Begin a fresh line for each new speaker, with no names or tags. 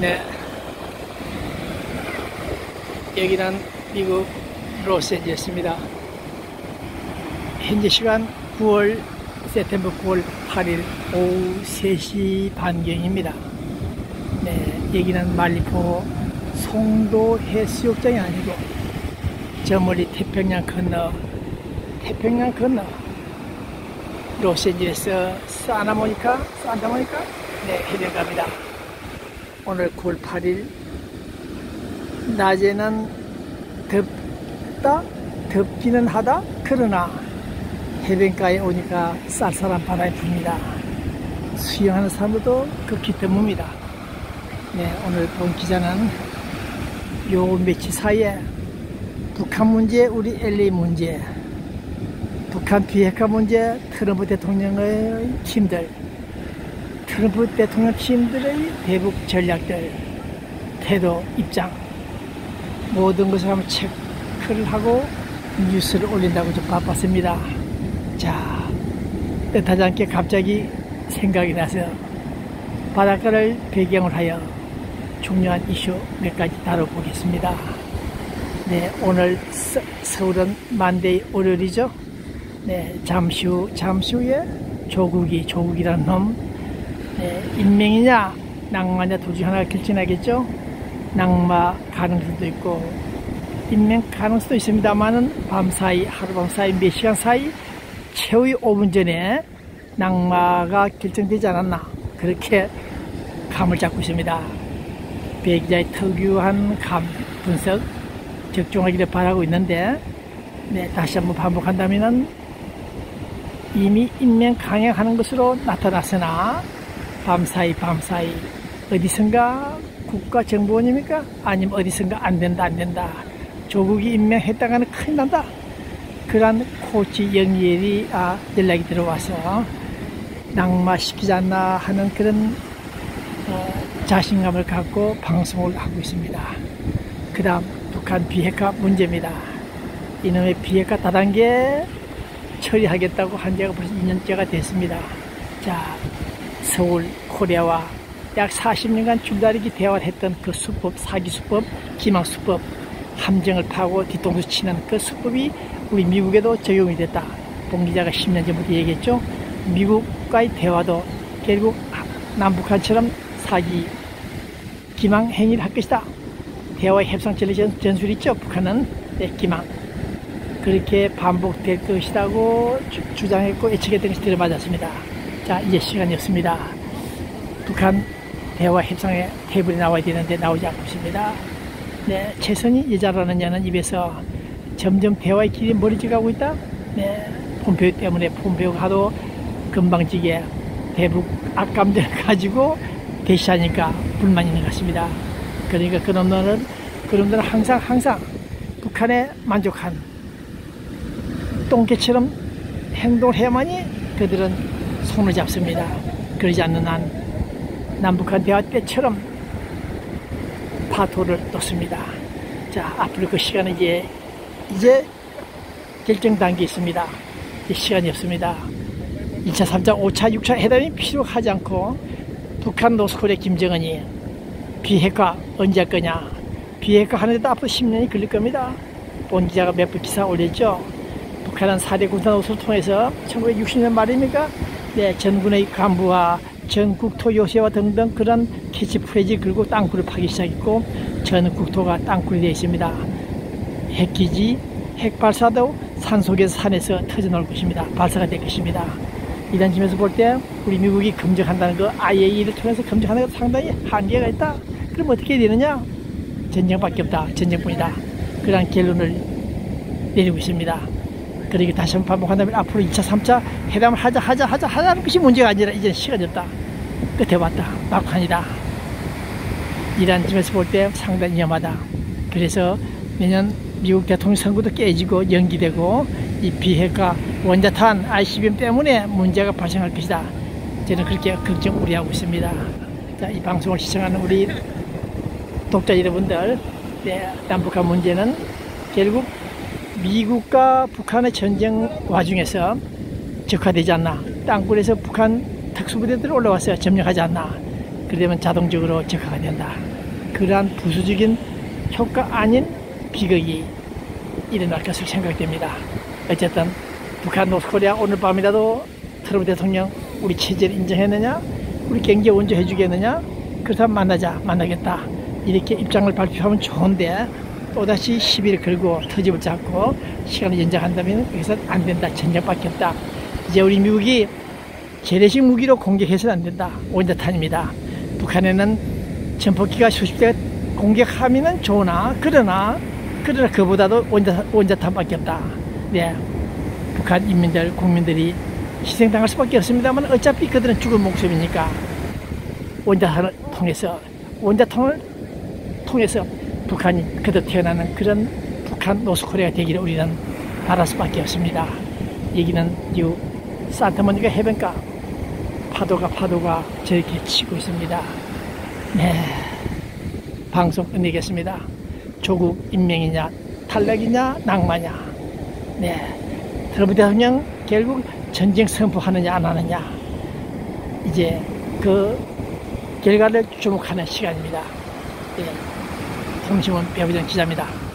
네. 여기는 미국 로스앤젤레스입니다. 현재 시간 9월 September 9월 8일 오후 3시 반경입니다. 네, 여기는 만리포 송도 해수욕장이 아니고 저 멀리 태평양 건너 태평양 건너 로스앤젤레스 사나모니카 산타모니카 네 해변 갑니다. 오늘 9월 8일. 낮에는 덥다 덥기는 하다 그러나 해변가에 오니까 쌀쌀한 바람이 붑니다. 수영하는 사람들도 극히 드뭅니다. 네, 오늘 본 기자는 요 며칠 사이에 북한 문제 우리 LA 문제 북한 비핵화 문제 트럼프 대통령의 팀들 트럼프 대통령 팀들의 대북 전략들 태도 입장 모든 것을 한번 체크를 하고 뉴스를 올린다고 좀 바빴습니다. 자 뜻하지 않게 갑자기 생각이 나서 바닷가를 배경으로 하여 중요한 이슈 몇 가지 다뤄보겠습니다. 네 오늘 서, 서울은 만데이 월요일이죠. 네, 잠시 후, 잠시 후에 조국이, 조국이라는 놈, 네, 인명이냐, 낙마냐 둘중 하나가 결정하겠죠? 낙마 가능성도 있고, 인명 가능성도 있습니다만은 밤사이, 하루밤 사이, 몇 시간 사이, 최후의 5분 전에 낙마가 결정되지 않았나. 그렇게 감을 잡고 있습니다. 배 기자의 특유한 감, 분석, 적중하기를 바라고 있는데, 네, 다시 한번 반복한다면은 이미 인명 강행하는 것으로 나타났으나 밤사이 밤사이. 어디선가 국가정보원입니까? 아니면 어디선가 안된다 안된다. 조국이 임명했다가는 큰일 난다. 그러한 코치 영예리 아, 연락이 들어와서 낙마시키지 않나 하는 그런 어, 자신감을 갖고 방송을 하고 있습니다. 그 다음 북한 비핵화 문제입니다. 이놈의 비핵화 다단계 처리하겠다고 한 지가 벌써 2년째가 됐습니다. 자, 서울 코리아와 약 40년간 줄다리기 대화를 했던 그 수법, 사기 수법, 기망 수법, 함정을 파고 뒤통수 치는 그 수법이 우리 미국에도 적용이 됐다. 봉 기자가 10년 전부터 얘기했죠. 미국과의 대화도 결국 남북한처럼 사기, 기망 행위를 할 것이다. 대화 협상 전례 전술 있죠. 북한은 네, 기망. 그렇게 반복될 것이라고 주, 장했고 예측했던 것이 들어맞았습니다. 자 이제 시간이 없습니다. 북한 대화 협상에 테이블에 나와야 되는데 나오지 않고 있습니다. 네, 최선이 여자라는 야는 입에서 점점 대화의 길이 멀어져가고 있다. 네, 폼페오 때문에 폼페오가 하도 금방지게 대북 악감정을 가지고 대시하니까 불만이 있는 것 같습니다. 그러니까 그놈들은 그놈들은 항상 항상 북한에 만족한 똥개처럼 행동을 해야만이 그들은 손을 잡습니다. 그러지 않는 한 남북한 대화 때처럼 파토를 놓습니다. 자, 앞으로 그 시간은 이제, 이제 결정 단계에 있습니다. 시간이 없습니다. 2차, 3차, 5차, 6차 회담이 필요하지 않고 북한 노스코리아 김정은이 비핵화 언제 할 거냐. 비핵화 하는데도 앞으로 10년이 걸릴 겁니다. 본 기자가 몇 번 기사 올렸죠. 북한은 4대 군사 노선을 통해서 1960년 말입니까? 네, 전군의 간부와 전 국토 요새화 등등 그런 캐치프레이즈 그리고 땅굴을 파기 시작했고 전 국토가 땅굴이 되어 있습니다. 핵기지, 핵발사도 산 속에서 산에서 터져나올 것입니다. 발사가 될 것입니다. 이런 점에서 볼 때 우리 미국이 검증한다는 거 IAEA를 통해서 검증하는 것 상당히 한계가 있다. 그럼 어떻게 되느냐? 전쟁밖에 없다. 전쟁뿐이다. 그런 결론을 내리고 있습니다. 그러기 다시 한번 반복한다면 앞으로 2차, 3차 회담을 하자, 하자, 하자, 하자는 것이 문제가 아니라 이제 시간이 없다. 끝에 왔다. 막판이다. 이란 점에서 볼 때 상당히 위험하다. 그래서 내년 미국 대통령 선거도 깨지고 연기되고 이 비핵화 원자탄 ICBM 때문에 문제가 발생할 것이다. 저는 그렇게 걱정 우려하고 있습니다. 자, 이 방송을 시청하는 우리 독자 여러분들, 네, 남북한 문제는 결국 미국과 북한의 전쟁 와중에서 적화되지 않나. 땅굴에서 북한 특수부대들이 올라와서 점령하지 않나. 그러면 자동적으로 적화가 된다. 그러한 부수적인 효과 아닌 비극이 일어날 것으로 생각됩니다. 어쨌든 북한 노스코리아 오늘 밤이라도 트럼프 대통령 우리 체제를 인정했느냐? 우리 경제 원조 해 주겠느냐? 그렇다면 만나자 만나겠다. 이렇게 입장을 발표하면 좋은데 또다시 시비를 걸고 터집을 잡고 시간을 연장한다면 여기서 안 된다 전쟁밖에 없다. 이제 우리 미국이 재래식 무기로 공격해서는 안 된다. 원자탄입니다. 북한에는 전폭기가 수십 대 공격하면은 좋으나 그러나 그러나 그보다도 원자, 원자탄밖에 없다. 네. 북한 인민들 국민들이 희생당할 수밖에 없습니다만 어차피 그들은 죽은 목숨이니까 원자탄을 통해서 원자통을 통해서 북한이 그도 태어나는 그런 북한 노스코리아가 되기를 우리는 바랄 수밖에 없습니다. 여기는 이 산타모니카 해변가 파도가 파도가 저렇게 치고 있습니다. 네, 방송 끝내겠습니다. 조국 인명이냐 탈락이냐 낭마냐 네, 트럼프 대통령 결국 전쟁 선포하느냐 안 하느냐 이제 그 결과를 주목하는 시간입니다. 네, 통신원 배부장 기자입니다.